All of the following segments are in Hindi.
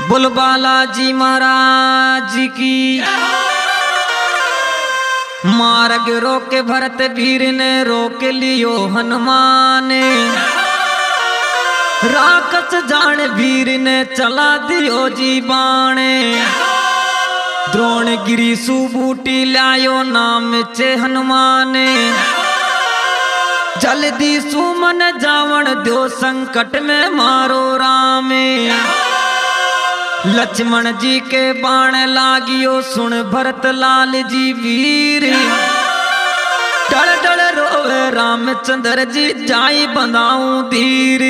बोल बालाजी महाराज की। मार्ग रोक भरत वीर ने रोक लियो हनुमान। राकस जान वीर ने चला दियो जी बाणे द्रोण गिरी सुबूटी लायो नाम चे हनुमान। जल्दी सुमन जावण दो संकट में मारो रामे। लक्ष्मण जी के बाण लागियो, सुन भरत लाल जी वीर। डल डल रोवे रामचंद्र जी, जाई बंदाऊ धीर।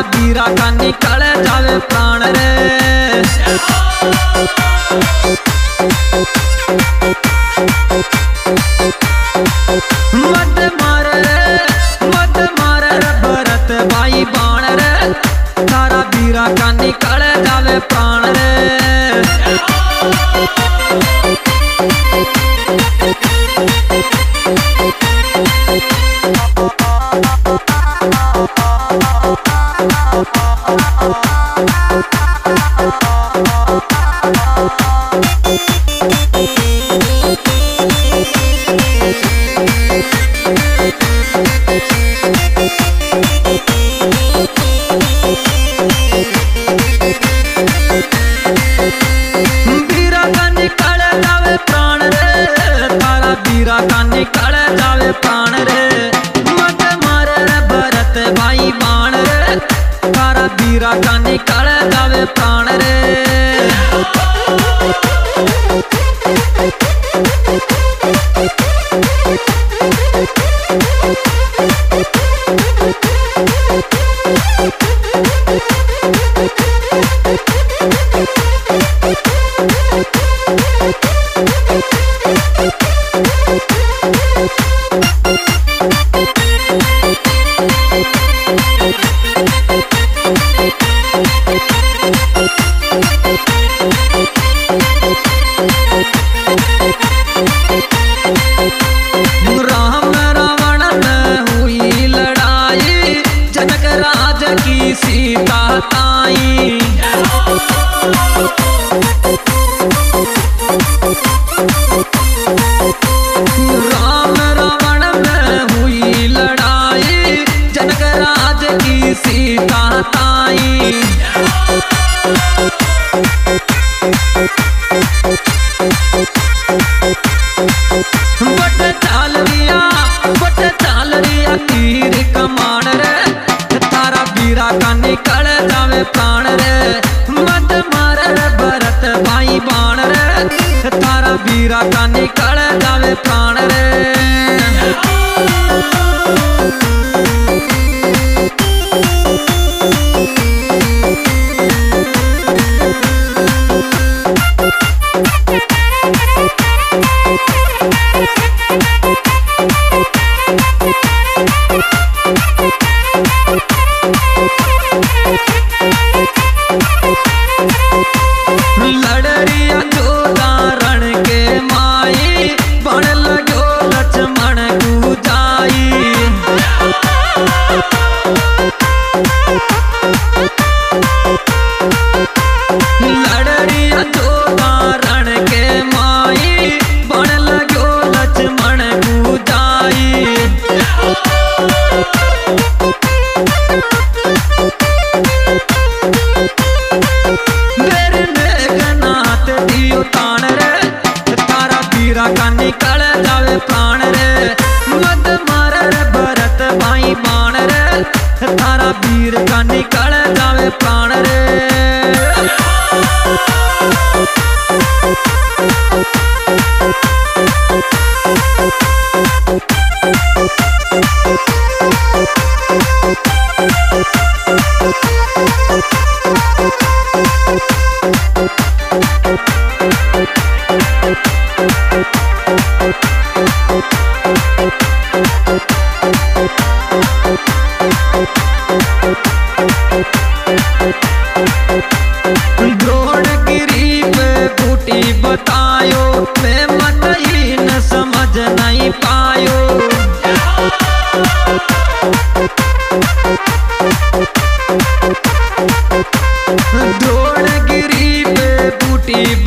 वीरा का निकल जावे प्राण रे। मत मार मार भरत भाई बाण रे। तारा वीरा का निकल जावे प्राण रे। तारा वीरा का निकल जावे प्राण की सीता आई राम रावण में हुई लड़ाई जनक राज की सीता आई का निकल जावे प्राण रे। मत मार रे, भरत भाई बाण रे। तारा वीरा का निकल जावे प्राण रे। लड़रिया निकल जावे प्राण रे Thank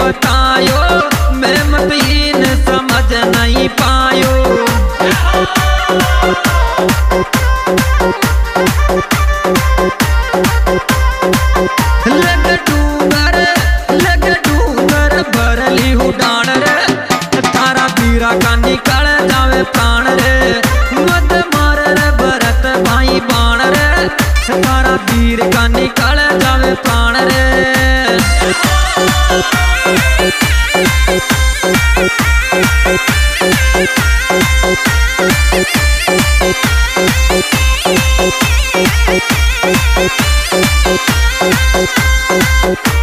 बता तारा पीर का निकल जावे प्राण रे। जा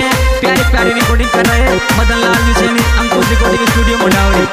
मदन लाल सैनी अंकुश रिकॉर्डिंग स्टूडियो मंडावरी